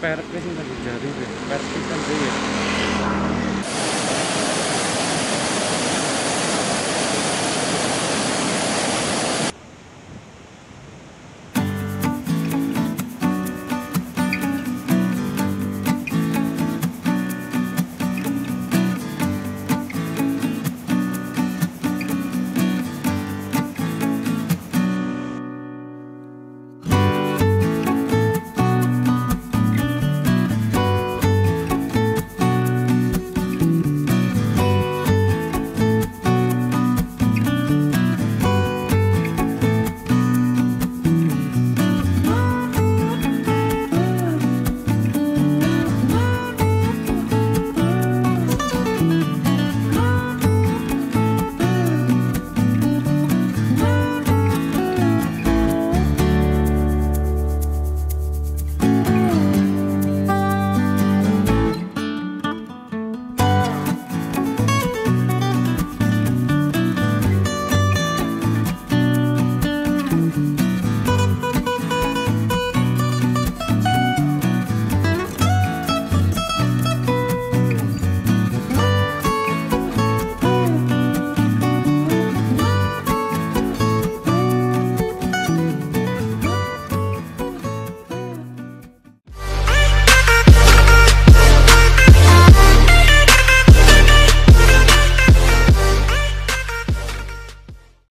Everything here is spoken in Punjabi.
Pe-perke sih lagi jari deh. Perke kan dia.